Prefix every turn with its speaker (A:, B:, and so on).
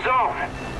A: zone.